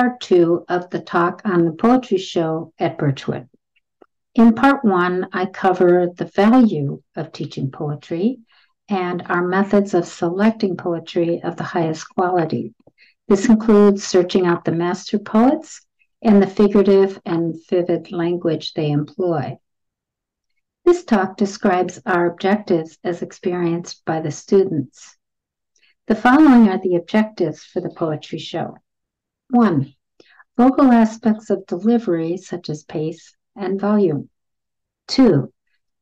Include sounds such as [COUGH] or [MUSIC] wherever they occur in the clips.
part two of the talk on the poetry show at Birchwood. In part one, I cover the value of teaching poetry and our methods of selecting poetry of the highest quality. This includes searching out the master poets and the figurative and vivid language they employ. This talk describes our objectives as experienced by the students. The following are the objectives for the poetry show. One, vocal aspects of delivery, such as pace and volume. Two,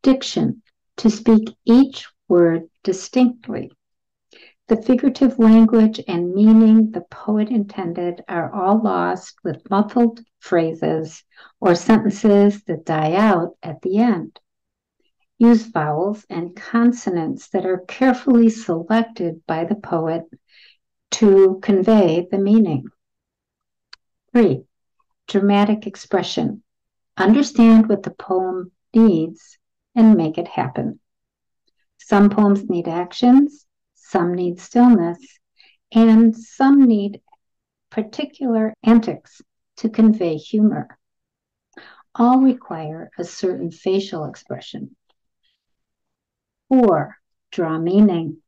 diction, to speak each word distinctly. The figurative language and meaning the poet intended are all lost with muffled phrases or sentences that die out at the end. Use vowels and consonants that are carefully selected by the poet to convey the meaning. Three, dramatic expression. Understand what the poem needs and make it happen. Some poems need actions, some need stillness, and some need particular antics to convey humor. All require a certain facial expression. Four, draw meaning.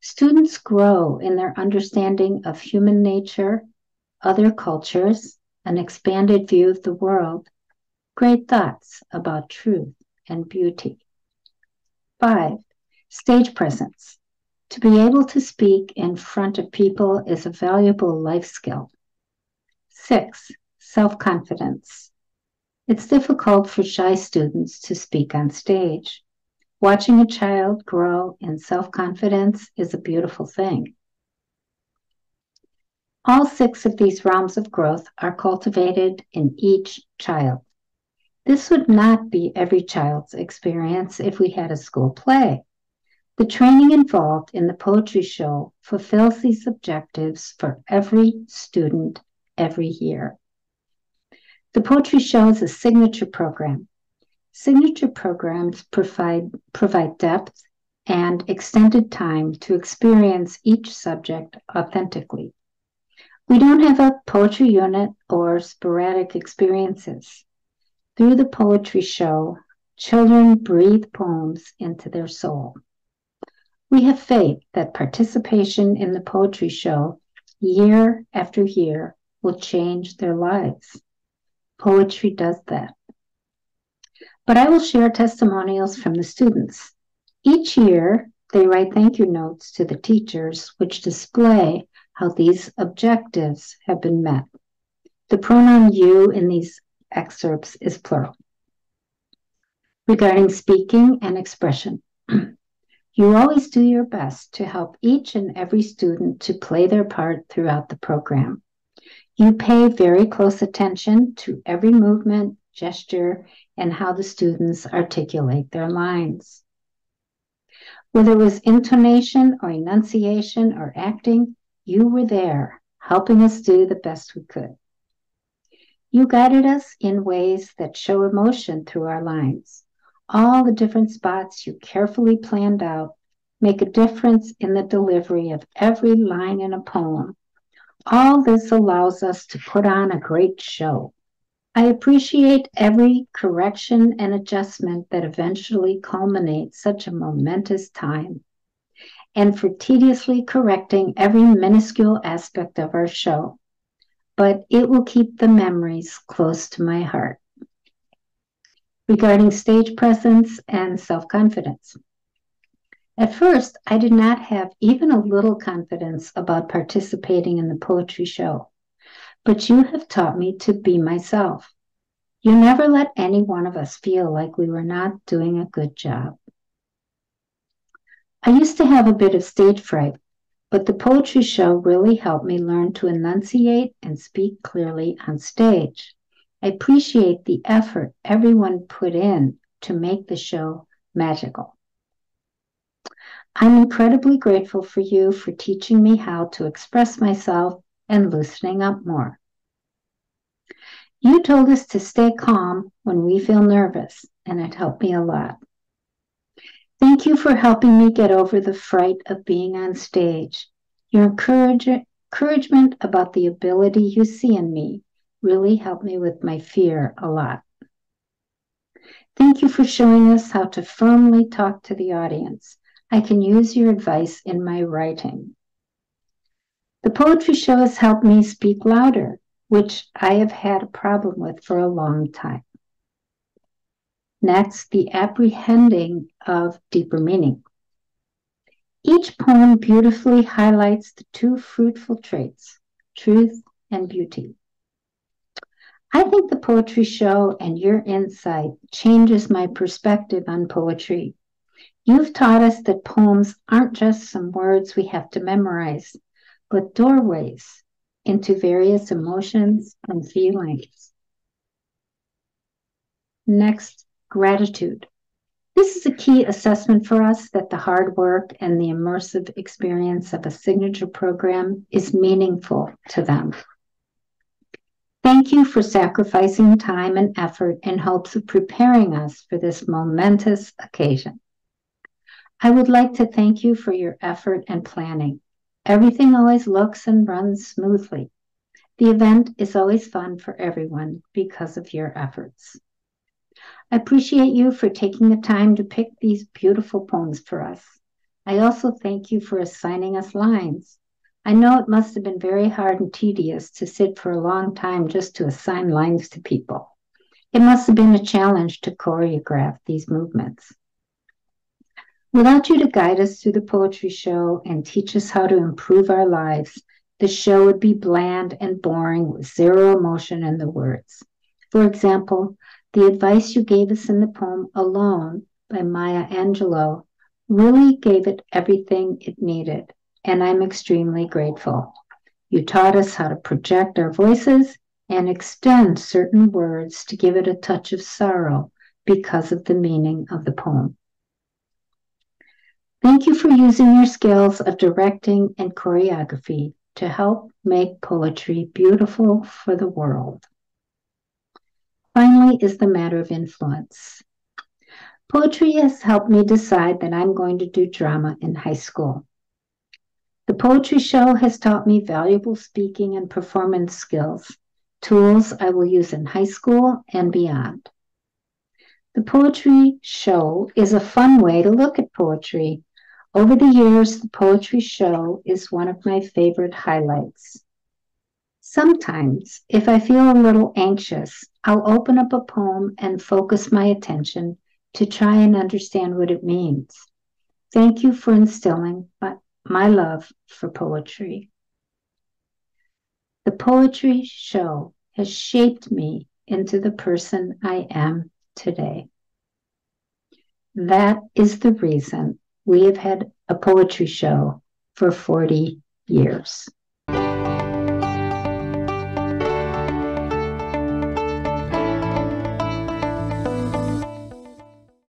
Students grow in their understanding of human nature, other cultures, an expanded view of the world, great thoughts about truth and beauty. Five, stage presence. To be able to speak in front of people is a valuable life skill. Six, self confidence. It's difficult for shy students to speak on stage. Watching a child grow in self confidence is a beautiful thing. All six of these realms of growth are cultivated in each child. This would not be every child's experience if we had a school play. The training involved in the poetry show fulfills these objectives for every student every year. The poetry show is a signature program. Signature programs provide, provide depth and extended time to experience each subject authentically. We don't have a poetry unit or sporadic experiences. Through the poetry show, children breathe poems into their soul. We have faith that participation in the poetry show year after year will change their lives. Poetry does that. But I will share testimonials from the students. Each year, they write thank you notes to the teachers, which display how these objectives have been met. The pronoun you in these excerpts is plural. Regarding speaking and expression, [CLEARS THROAT] You always do your best to help each and every student to play their part throughout the program. You pay very close attention to every movement, gesture, and how the students articulate their lines. Whether it was intonation or enunciation or acting, you were there, helping us do the best we could. You guided us in ways that show emotion through our lines. All the different spots you carefully planned out make a difference in the delivery of every line in a poem. All this allows us to put on a great show. I appreciate every correction and adjustment that eventually culminates such a momentous time, and for tediously correcting every minuscule aspect of our show. But it will keep the memories close to my heart regarding stage presence and self confidence. At first, I did not have even a little confidence about participating in the poetry show, but you have taught me to be myself. You never let any one of us feel like we were not doing a good job. I used to have a bit of stage fright, but the poetry show really helped me learn to enunciate and speak clearly on stage. I appreciate the effort everyone put in to make the show magical. I'm incredibly grateful for you for teaching me how to express myself and loosening up more. You told us to stay calm when we feel nervous, and it helped me a lot. Thank you for helping me get over the fright of being on stage. Your, encourage- encouragement about the ability you see in me really helped me with my fear a lot. Thank you for showing us how to firmly talk to the audience. I can use your advice in my writing. The poetry show has helped me speak louder, which I have had a problem with for a long time. Next, the apprehending of deeper meaning. Each poem beautifully highlights the two fruitful traits, truth and beauty. I think the poetry show and your insight changes my perspective on poetry. You've taught us that poems aren't just some words we have to memorize, but doorways into various emotions and feelings. Next, gratitude. This is a key assessment for us that the hard work and the immersive experience of a signature program is meaningful to them. Thank you for sacrificing time and effort in hopes of preparing us for this momentous occasion. I would like to thank you for your effort and planning. Everything always looks and runs smoothly. The event is always fun for everyone because of your efforts. I appreciate you for taking the time to pick these beautiful poems for us. I also thank you for assigning us lines. I know it must have been very hard and tedious to sit for a long time just to assign lines to people. It must have been a challenge to choreograph these movements. Without you to guide us through the poetry show and teach us how to improve our lives, the show would be bland and boring with zero emotion in the words. For example, the advice you gave us in the poem Alone by Maya Angelou really gave it everything it needed, and I'm extremely grateful. You taught us how to project our voices and extend certain words to give it a touch of sorrow because of the meaning of the poem. Thank you for using your skills of directing and choreography to help make poetry beautiful for the world. Finally, is the matter of influence. Poetry has helped me decide that I'm going to do drama in high school. The poetry show has taught me valuable speaking and performance skills, tools I will use in high school and beyond. The poetry show is a fun way to look at poetry. Over the years, the poetry show is one of my favorite highlights. Sometimes, if I feel a little anxious, I'll open up a poem and focus my attention to try and understand what it means. Thank you for instilling my, my love for poetry. The poetry show has shaped me into the person I am today. That is the reason we have had a poetry show for 40 years.